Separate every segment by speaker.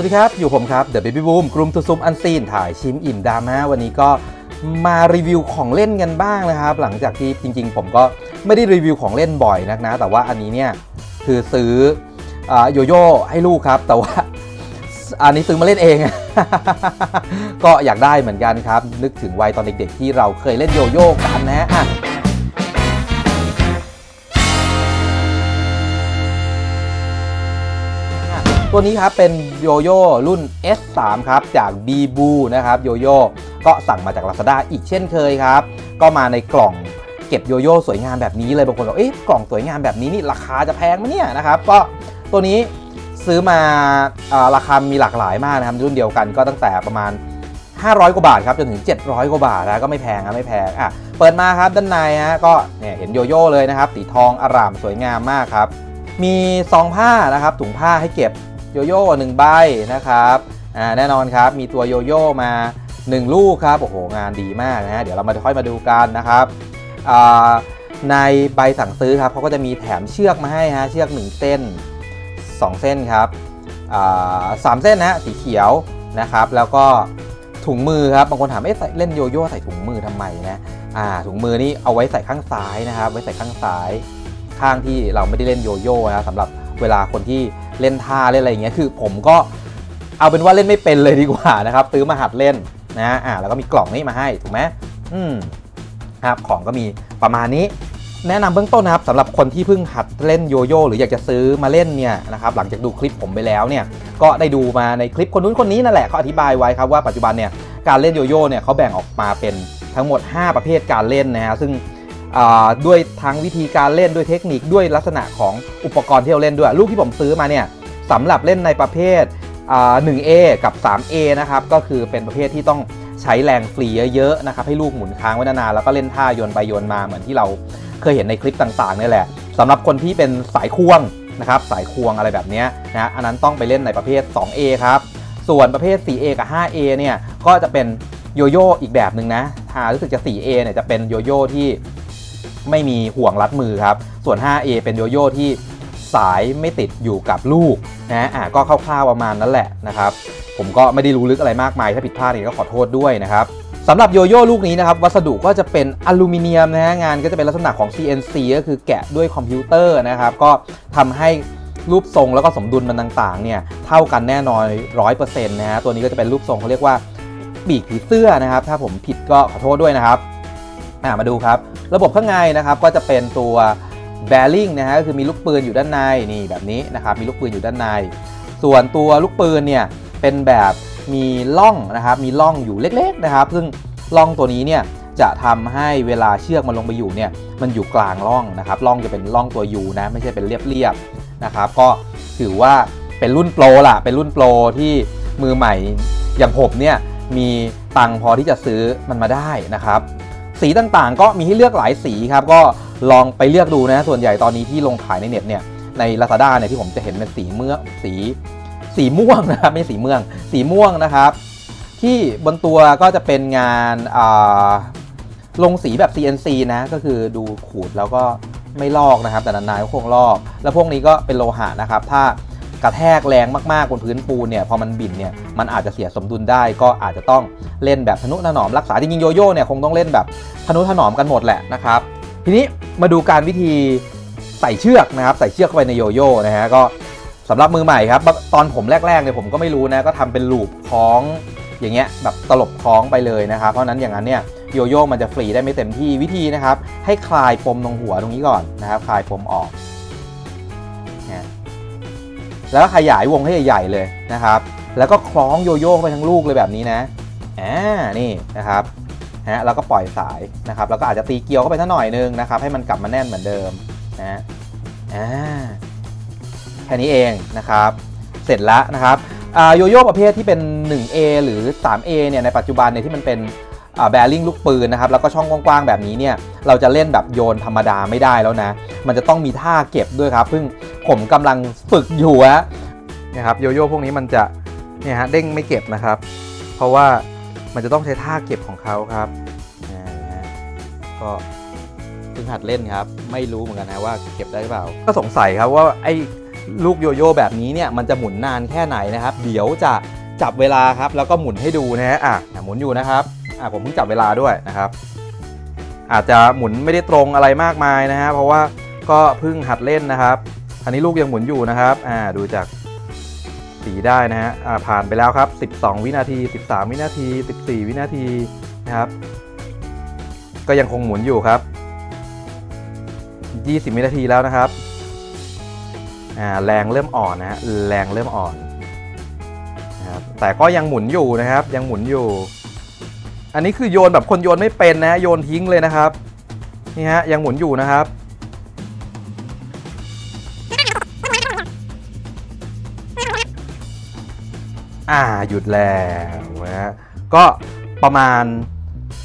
Speaker 1: วัสดีครับ อยู่ผมครับ The Baby Boom กลุ่มทุซุมอันซีนถ่ายชิมอิ่มดามาวันนี้ก็มารีวิวของเล่นกันบ้างนะครับ หลังจากที่จริง ๆ ผมก็ไม่ได้รีวิวของเล่นบ่อยนักนะ แต่ว่าอันนี้เนี่ยคือซื้อโยโย่ให้ลูกครับ แต่ว่าอันนี้ซื้อมาเล่นเอง ก็อยากได้เหมือนกันครับ นึกถึงวัยตอนเด็กๆ ที่เราเคยเล่นโยโย่กันนะ ตัวนี้ครับเป็นโยโย่รุ่น S3 ครับจาก b ีบูนะครับโยโย่ก็สั่งมาจาก Lazada อีกเช่นเคยครับ ก็มาในกล่องเก็บโยโย่สวยงามแบบนี้เลยบางคนบอกเอ๊ะกล่องสวยงามแบบนี้นี่ราคาจะแพงไหมเนี่ยนะครับก็ตัวนี้ซื้อมาราคามีหลากหลายมากนะครับรุ่นเดียวกันก็ตั้งแต่ประมาณ 500 กว่าบาทครับจนถึง 700 กว่าบาทนะก็ไม่แพงนะไม่แพงอะเปิดมาครับด้านในฮะก็เนี่ยเห็นโยโย่เลยนะครับสีทองอร่ามสวยงามมากครับมีซองผ้านะครับถุงผ้าให้เก็บ โยโย่หนึ่งใบนะครับอ่าแน่นอนครับมีตัวโยโย่มา 1 ลูกครับโอ้โหงานดีมากนะฮะเดี๋ยวเรามาค่อยมาดูกันนะครับอ่าในใบสั่งซื้อครับเขาก็จะมีแถมเชือกมาให้ฮะเชือก 1 เส้น 2 เส้นครับสามเส้นนะสีเขียวนะครับ แล้วก็ถุงมือครับบางคนถามเอ๊ะเล่นโยโย่ใส่ถุงมือทำไมนะอ่าถุงมือนี่เอาไว้ใส่ข้างซ้ายนะครับ ไว้ใส่ข้างซ้ายข้างที่เราไม่ได้เล่นโยโย่นะสำหรับ เวลาคนที่เล่นท่าเล่นอะไรอย่างเงี้ยคือผมก็เอาเป็นว่าเล่นไม่เป็นเลยดีกว่านะครับซื้อมาหัดเล่นนะอ่าแล้วก็มีกล่องนี้มาให้ถูกไหมอืมครับของก็มีประมาณนี้ แนะนำเบื้องต้นนะครับสำหรับคนที่เพิ่งหัดเล่นโยโย่หรืออยากจะซื้อมาเล่นเนี่ยนะครับหลังจากดูคลิปผมไปแล้วเนี่ยก็ได้ดูมาในคลิปคนนู้นคนนี้นั่นแหละเขาอธิบายไว้ครับว่าปัจจุบันเนี่ยการเล่นโยโย่เนี่ยเขาแบ่งออกมาเป็นทั้งหมด 5 ประเภทการเล่นนะฮะซึ่ง ด้วยทั้งวิธีการเล่นด้วยเทคนิคด้วยลักษณะของอุปกรณ์ที่เราเล่นด้วย ลูกที่ผมซื้อมาเนี่ยสำหรับเล่นในประเภท 1A กับ 3A นะครับก็คือเป็นประเภทที่ต้องใช้แรงฟรีเยอะๆนะครับให้ลูกหมุนค้างไว้นานๆแล้วก็เล่นท่าโยนไปโยนมาเหมือนที่เราเคยเห็นในคลิปต่างๆนี่แหละสำหรับคนที่เป็นสายควงนะครับสายควงอะไรแบบนี้นะอันนั้นต้องไปเล่นในประเภท 2A ครับส่วนประเภท 4A กับ 5A เนี่ยก็จะเป็นโยโย่อีกแบบหนึ่งนะถ้ารู้สึกจะ 4A เนี่ยจะเป็นโยโย่ที่ ไม่มีห่วงรัดมือครับ ส่วน 5A เป็นโยโย่ที่สายไม่ติดอยู่กับลูกนะอะก็คร่าวๆประมาณนั้นแหละนะครับ ผมก็ไม่ได้รู้ลึกอะไรมากมายถ้าผิดพลาดเนี่ยก็ขอโทษด้วยนะครับสำหรับโยโย่ลูกนี้นะครับ วัสดุก็จะเป็นอลูมิเนียมนะฮะงานก็จะเป็นลักษณะของ CNC ก็คือแกะด้วยคอมพิวเตอร์นะครับ ก็ทำให้รูปทรงแล้วก็สมดุลมันต่างๆเนี่ยเท่ากันแน่นอนร้อยเปอร์เซ็นต์นะฮะตัวนี้ก็จะเป็นรูปทรงเขาเรียกว่าปีกผีเสื้อนะครับ ถ้าผมผิดก็ขอโทษด้วยนะครับ มาดูครับ ระบบข้างในนะครับก็จะเป็นตัวแบริ่งนะฮะก็คือมีลูกปืนอยู่ด้านในนี่แบบนี้นะครับมีลูกปืนอยู่ด้านใน ส่วนตัวลูกปืนเนี่ยเป็นแบบมีล่องนะครับมีล่องอยู่เล็กๆนะครับซึ่งล่องตัวนี้เนี่ยจะทำให้เวลาเชือกมันลงไปอยู่เนี่ยมันอยู่กลางล่องนะครับล่องจะเป็นล่องตัวยูนะไม่ใช่เป็นเรียบๆนะครับก็ถือว่าเป็นรุ่นโปรล่ะเป็นรุ่นโปรที่มือใหม่อย่างผมเนี่ยมีตังพอที่จะซื้อมันมาได้นะครับ สีต่างๆ ก็มีให้เลือกหลายสีครับ ก็ลองไปเลือกดูนะ ส่วนใหญ่ตอนนี้ที่ลงขายในเน็ตเนี่ย ใน Lazada เนี่ยที่ผมจะเห็นเป็นสีเมื่อสีสีม่วงนะครับไม่สีเมือง สีม่วงนะครับ ที่บนตัวก็จะเป็นงานลงสีแบบ CNC นะ ก็คือดูขูดแล้วก็ไม่ลอกนะครับ แต่นานๆก็คงลอก แล้วพวกนี้ก็เป็นโลหะนะครับ ถ้า กระแทกแรงมากๆบนพื้นปูนเนี่ยพอมันบินเนี่ยมันอาจจะเสียสมดุลได้ ก็อาจจะต้องเล่นแบบทนุถนอมรักษาจริงๆโยโย่เนี่ยคงต้องเล่นแบบทนุถนอมกันหมดแหละนะครับทีนี้มาดูการวิธีใส่เชือกนะครับใส่เชือกเข้าไปในโยโย่นะฮะก็สำหรับมือใหม่ครับตอนผมแรกๆเนี่ยผมก็ไม่รู้นะก็ทำเป็นลูปคล้องอย่างเงี้ยแบบตลบคล้องไปเลยนะครับ เพราะนั้นอย่างนั้นเนี่ยโยโย่มันจะฟรีได้ไม่เต็มที่วิธีนะครับ ให้คลายปมตรงหัวตรงนี้ก่อนนะครับ คลายปมออกนะ แล้วก็ขยายวงให้ใหญ่ๆเลยนะครับ แล้วก็คล้องโยโย่ไปทั้งลูกเลยแบบนี้นะอ่านี่นะครับฮะแล้วก็ปล่อยสายนะครับ แล้วก็อาจจะตีเกลียวเข้าไปสักหน่อยนึงนะครับ ให้มันกลับมาแน่นเหมือนเดิมนะอ่าแค่นี้เองนะครับ เสร็จแล้วนะครับโยโย่ประเภทที่เป็น 1A หรือ 3A เนี่ยในปัจจุบันเนี่ยที่มันเป็น แบริ่งลูกปืนนะครับแล้วก็ช่องกว้างๆแบบนี้เนี่ยเราจะเล่นแบบโยนธรรมดาไม่ได้แล้วนะ มันจะต้องมีท่าเก็บด้วยครับซึ่งผมกำลังฝึกอยู่ะนะครับโยโย่พวกนี้มันจะเนี่ยฮะเด้งไม่เก็บนะครับ เพราะว่ามันจะต้องใช้ท่าเก็บของเขาครับนะก็เพิ่งหัดเล่นครับ ไม่รู้เหมือนกันนะว่าเก็บได้หรือเปล่า ก็สงสัยครับว่าไอ้ลูกโยโย่แบบนี้เนี่ยมันจะหมุนนานแค่ไหนนะครับ เดี๋ยวจะจับเวลาครับ แล้วก็หมุนให้ดูนะฮะอะหมุนอยู่นะครับ อะผมเพิ่งจับเวลาด้วยนะครับ อาจจะหมุนไม่ได้ตรงอะไรมากมายนะฮะเพราะว่าก็เพิ่งหัดเล่นนะครับอันนี้ลูกยังหมุนอยู่นะครับอ่าดูจากสีได้นะฮะอ่าผ่านไปแล้วครับ 12 วินาที 13 วินาที 14 วินาทีนะครับ ก็ยังคงหมุนอยู่ครับ 20 วินาทีแล้วนะครับอ่าแรงเริ่มอ่อนนะฮะแรงเริ่มอ่อนนะครับแต่ก็ยังหมุนอยู่นะครับ ยังหมุนอยู่ อันนี้คือโยนแบบคนโยนไม่เป็นนะโยนทิ้งเลยนะครับนี่ฮะยังหมุนอยู่นะครับ อ่าหยุดแล้วนะฮะก็ประมาณ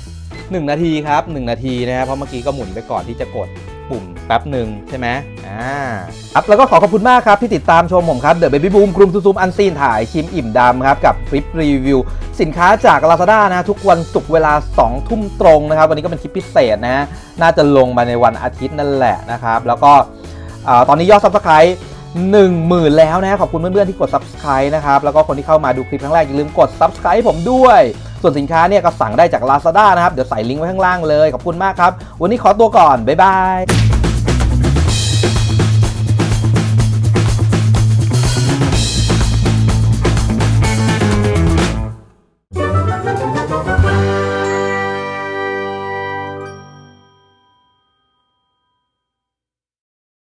Speaker 1: 1 นาทีครับ 1 นาทีนะครับเพราะเมื่อกี้ก็หมุนไปก่อนที่จะกดปุ่มแป๊บหนึ่งใช่ไหมอ่าครับแล้วก็ขอขอบคุณมากครับที่ติดตามชมผมครับเดอะเบบี้บูมกลุ่มซูมอันซีนถ่ายชิมอิ่มดำครับ กับคลิปรีวิว สินค้าจาก Lazada นะทุกวันศุกร์เวลา 2 ทุ่มตรงนะครับ วันนี้ก็เป็นคลิปพิเศษนะน่าจะลงมาในวันอาทิตย์นั่นแหละนะครับ แล้วก็ตอนนี้ยอด Subscribe 1 0,000แล้วนะ ขอบคุณเพื่อนๆที่กด Subscribe นะครับ แล้วก็คนที่เข้ามาดูคลิปครั้งแรกอย่าลืมกด Subscribe ให้ผมด้วย ส่วนสินค้าเนี่ยก็สั่งได้จาก Lazada นะครับ เดี๋ยวใส่ลิงก์ไว้ข้างล่างเลย ขอบคุณมากครับ วันนี้ขอตัวก่อน บ๊ายบาย